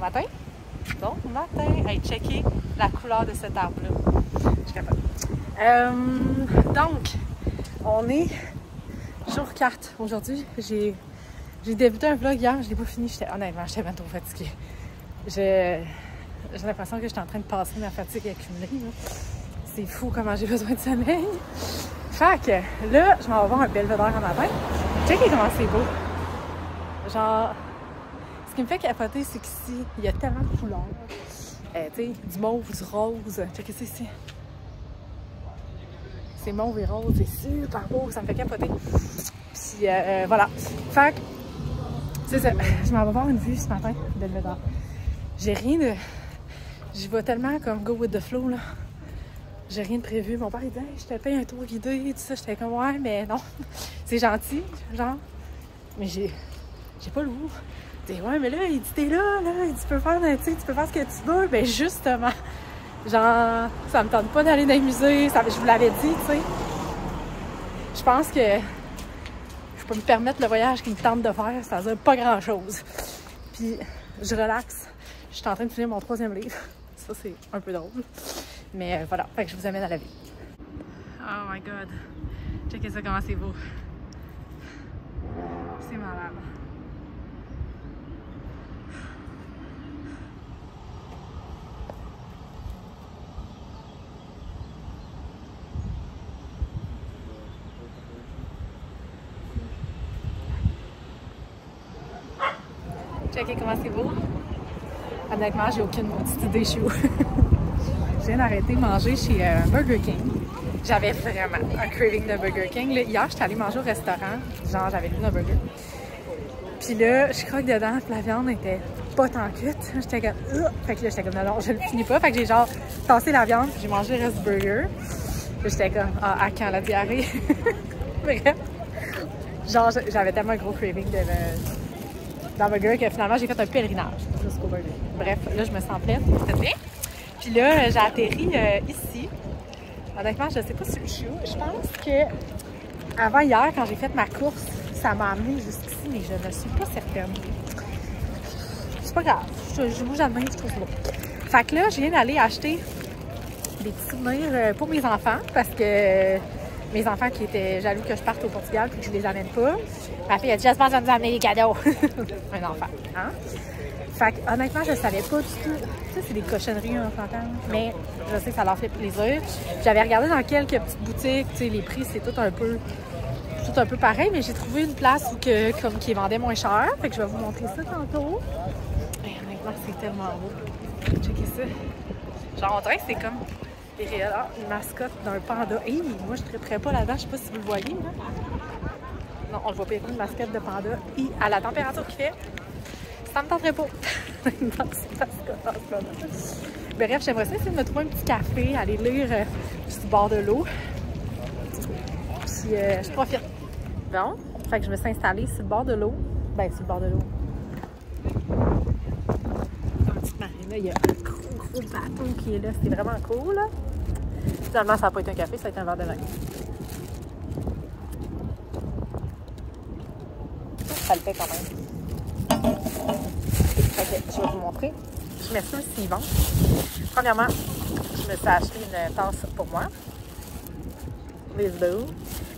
Matin? Bon matin. Hey, checker la couleur de cet arbre-là. Je suis capable. Euh, donc, on est jour 4 aujourd'hui. J'ai, débuté un vlog hier, je l'ai pas fini. J'étais, honnêtement, j'étais même trop fatiguée. J'ai, l'impression que j'étais en train de passer ma fatigue accumulée. C'est fou comment j'ai besoin de sommeil. Fait que là, je m'en vais voir un belvédère en matin. Checkez comment c'est beau. Genre, qui me fait capoter, c'est qu'ici, il y a tellement de couleurs. Euh, tu sais, du mauve, du rose. Checkez ça ici. C'est mauve et rose, c'est super beau, ça me fait capoter. Puis euh, euh, voilà. Fait que, c'est. Je m'en vais voir une vue ce matin, Belvedere. J'ai rien de. J'y vais tellement comme go with the flow, là. J'ai rien de prévu. Mon père, il dit, Hey, je te paye un tour guidé, tout ça. J'étais comme, ouais, mais non. C'est gentil, genre. Mais j'ai. J'ai pas le goût. Ouais, mais là, il dit, t'es là, là. Il dit, tu peux faire, tu peux faire ce que tu veux. Ben, justement. Genre, ça me tente pas d'aller dans je vous l'avais dit, tu sais. Je pense que je peux me permettre le voyage qu'il me tente de faire. Ça veut pas grand-chose. Puis, je relaxe. Je suis en train de finir mon troisième livre. Ça, c'est un peu drôle. Mais euh, voilà, fait que je vous amène à la vie. Oh my god. Checkez ça comment c'est beau. C'est malade. Comment c'est beau? Honnêtement, j'ai aucune petite idée, suis où. Je viens d'arrêter de manger chez euh, Burger King. J'avais vraiment un craving de Burger King. Hier, j'étais allée manger au restaurant. Genre, j'avais lu un burger. Puis là, je croque dedans, la viande était pas tant cuite. J'étais comme, Ugh! fait que là, j'étais comme, non, je le finis pas. Fait que j'ai genre tassé la viande, j'ai mangé le reste du burger. J'étais comme, ah, à quand la diarrhée? Bref. Genre, j'avais tellement un gros craving de, dans Burger que finalement, j'ai fait un pèlerinage jusqu'au burger. Bref, là, je me sens pleine. C'était bien. Puis là, j'ai atterri euh, ici. Honnêtement, je sais pas si je suis où. Je pense que avant hier, quand j'ai fait ma course, ça m'a amené jusqu'ici, mais je ne suis pas certaine. C'est pas grave. Je, je, moi, j'admire, je trouve beau. Fait que là, je viens d'aller acheter des petits souvenirs euh, pour mes enfants parce que mes enfants qui étaient jaloux que je parte au Portugal puis que je les amène pas. Ma fille a dit J'espère que tu vas nous amener des cadeaux. Un enfant. Hein? Fait que, honnêtement, je savais pas du tout. Ça, c'est des cochonneries, on s'entend. Mais je sais que ça leur fait plaisir. J'avais regardé dans quelques petites boutiques, les prix, c'est tout un peu tout un peu pareil, mais j'ai trouvé une place où que, comme qui vendait moins cher. Fait que je vais vous montrer ça tantôt. Honnêtement, c'est tellement beau. Checkez ça. Genre, on dirait que c'est comme une mascotte d'un panda. Hey, moi, je ne traiterais pas là-dedans. Je sais pas si vous le voyez. Là. Non, on le voit pas. Une mascotte de panda. Et à la température qu'il fait, ça me tenterait pas. Bref, j'aimerais ça essayer de me trouver un petit café, aller lire euh, sur le bord de l'eau. Puis euh, je profite. Bon, fait que je me suis installée sur le bord de l'eau. Ben, sur le bord de l'eau. Petite marina, il y a un gros, gros bateau qui est là. C'est vraiment cool. Là. Finalement, ça n'a pas été un café, ça a été un verre de vin. Ça le fait quand même. Okay, je vais vous montrer. Je mets ça le suivant. Premièrement, je me suis acheté une tasse pour moi.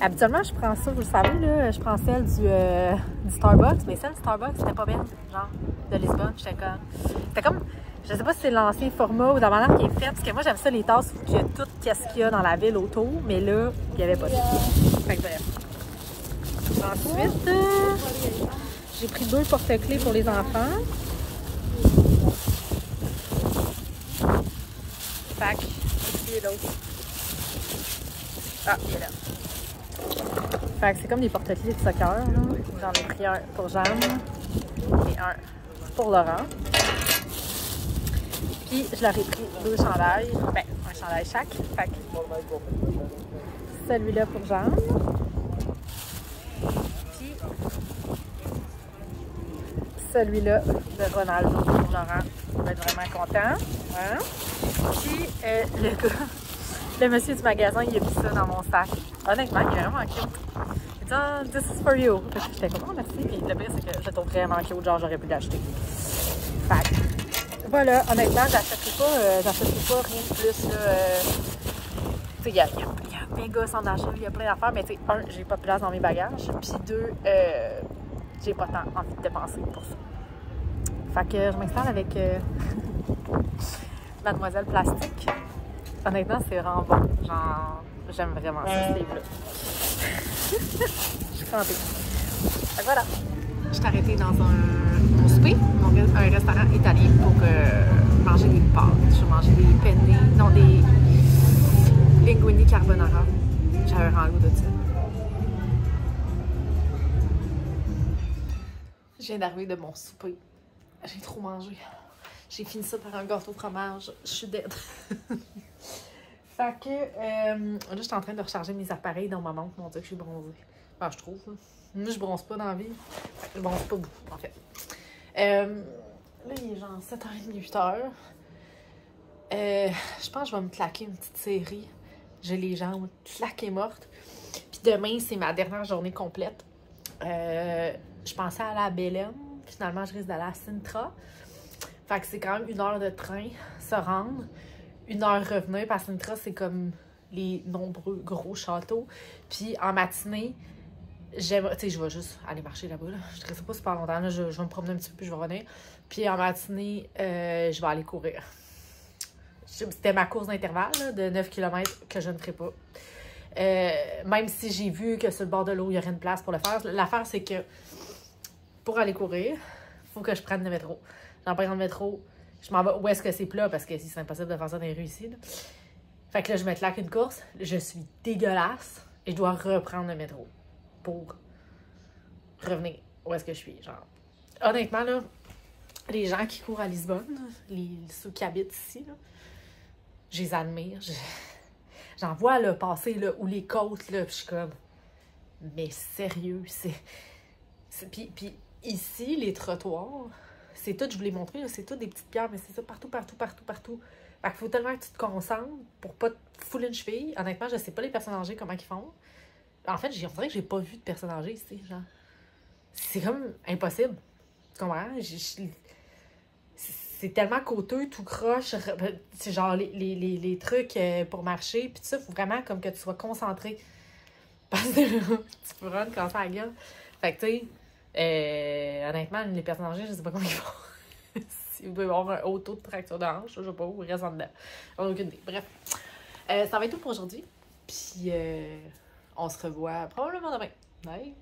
Habituellement, je prends ça, vous le savez, là, je prends celle du, euh, Starbucks, mais celle du Starbucks, c'était pas belle, genre, de Lisbonne. J'étais comme. C'était comme. Je sais pas si c'est l'ancien format ou dans la qui est faite, parce que moi, j'aime ça, les tasses il y a tout ce qu'il y a dans la ville autour, mais là, il n'y avait pas tout. Fait que. Ensuite, euh, j'ai pris deux porte-clés pour les enfants. Fait que. Ah, là. Fait que c'est comme des porte-clés de soccer. J'en ai pris un pour Jeanne et un pour Laurent. Puis je leur ai pris deux chandails, ben un chandail chaque. Fait que celui-là pour Jeanne. Puis celui-là de Ronaldo pour Laurent. On va être vraiment content. Hein? Puis euh, le gars, le monsieur du magasin, il a mis ça dans mon sac. Honnêtement, il est vraiment cute. Il dit ah, This is for you. J'étais comme, oh, merci. Puis le pire, c'est que je le trouve vraiment cute, genre j'aurais pu l'acheter. Fait voilà, honnêtement, j'achèterai pas, euh, pas rien de plus. Euh, tu sais, il y a, y, a, sans d'achat, il y a plein d'affaires, mais tu sais, un, j'ai pas de place dans mes bagages, puis deux, euh, j'ai pas tant envie de dépenser pour ça. Fait que je m'installe avec euh, Mademoiselle Plastique. Honnêtement, c'est vraiment bon. Genre, j'aime vraiment ce livre-là. je suis crampée. Fait voilà. Je suis arrêtée dans un, mon souper, un restaurant italien pour euh, manger des pâtes. Je manger des penne, non, des linguini carbonara. J'avais un goût de ça. Je viens d'arriver de mon souper. J'ai trop mangé. J'ai fini ça par un gâteau fromage. Je suis dead. fait que euh, là, je suis en train de recharger mes appareils dans ma montre. Mon Dieu, que je suis bronzée. Enfin, je trouve. Moi, je bronze pas dans la vie. Je bronze pas beaucoup, en fait. Euh, là, il est genre 7h30, 8h. Euh, je pense que je vais me claquer une petite série. J'ai les jambes claquées mortes. Puis demain, c'est ma dernière journée complète. Je pensais aller à Bélem. Finalement, je risque d'aller à Sintra. Fait que c'est quand même une heure de train se rendre. Une heure revenir. Parce que Sintra, c'est comme les nombreux gros châteaux. Puis en matinée, j'aime. Tu sais, je vais juste aller marcher là-bas. Là. Je ne pas super longtemps. Je, je, vais me promener un petit peu puis je vais revenir. Puis en matinée, euh, je vais aller courir. C'était ma course d'intervalle de 9 km que je ne ferai pas. Euh, même si j'ai vu que sur le bord de l'eau, il y aurait une place pour le faire. L'affaire, c'est que pour aller courir, faut que je prenne le métro. J'en prends le métro, je m'en vais où est-ce que c'est plat parce que c'est impossible de faire ça dans les rues ici. Fait que là, je me claque une course, je suis dégueulasse et je dois reprendre le métro pour revenir où est-ce que je suis. Genre, honnêtement, là, les gens qui courent à Lisbonne, les, ceux qui habitent ici, je les admire. J'en vois là, passer là, ou les côtes, là, puis je suis comme, mais sérieux, c'est. Puis, puis ici, les trottoirs, c'est tout, je vous l'ai montré, c'est tout des petites pierres, mais c'est ça partout, partout, partout, partout. Fait qu'il faut tellement que tu te concentres pour pas te fouler une cheville. Honnêtement, je sais pas les personnes âgées comment ils font. En fait, on dirait que j'ai pas vu de personnes âgées ici, genre. C'est comme impossible. Tu comprends? C'est tellement coûteux, tout croche. C'est genre les, les, les, trucs euh, pour marcher. Puis tout ça, faut vraiment comme que tu sois concentré. Parce que tu peux vraiment te casser la gueule. Fait que tu sais, euh, honnêtement, les personnes âgées, je sais pas comment ils font. si vous pouvez avoir un haut taux de traction de hanche, je sais pas où ils restent en dedans. Aucune idée. Bref. Euh, ça va être tout pour aujourd'hui. Puis, euh, on se revoit probablement demain. Bye!